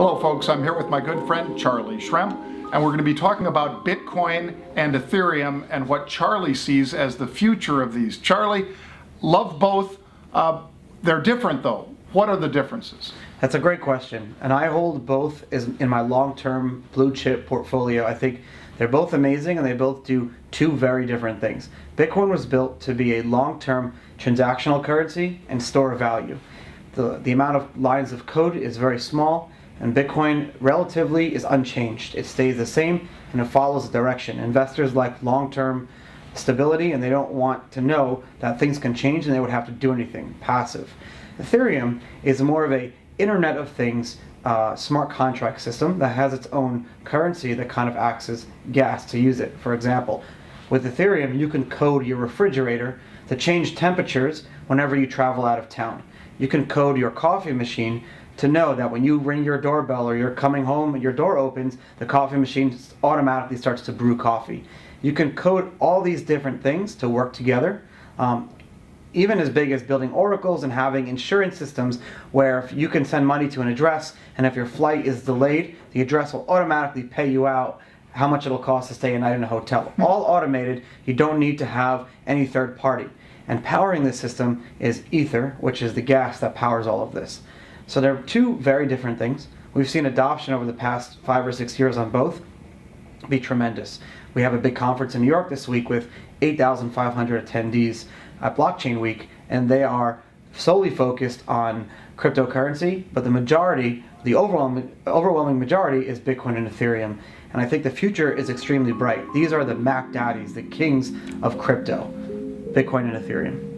Hello, folks. I'm here with my good friend Charlie Shrem, and we're going to be talking about Bitcoin and Ethereum and what Charlie sees as the future of these. Charlie, love both. Uh, they're different, though. What are the differences? That's a great question, and I hold both as in my long-term blue chip portfolio. I think they're both amazing, and they both do two very different things. Bitcoin was built to be a long-term transactional currency and store of value. The, the amount of lines of code is very small, and Bitcoin relatively is unchanged. It stays the same and it follows the direction. Investors like long-term stability and they don't want to know that things can change and they would have to do anything passive. Ethereum is more of a Internet of Things uh, smart contract system that has its own currency that kind of acts as gas to use it. For example, with Ethereum, you can code your refrigerator to change temperatures whenever you travel out of town. You can code your coffee machine to know that when you ring your doorbell or you're coming home and your door opens, the coffee machine automatically starts to brew coffee. You can code all these different things to work together. Um, even as big as building oracles and having insurance systems where you can send money to an address and if your flight is delayed, the address will automatically pay you out how much it'll cost to stay a night in a hotel. All automated, you don't need to have any third party. And powering this system is Ether, which is the gas that powers all of this. So they're two very different things. We've seen adoption over the past five or six years on both be tremendous. We have a big conference in New York this week with 8,500 attendees at Blockchain Week, and they are solely focused on cryptocurrency, but the majority, the overwhelming, overwhelming majority is Bitcoin and Ethereum. And I think the future is extremely bright. These are the Mac Daddies, the kings of crypto, Bitcoin and Ethereum.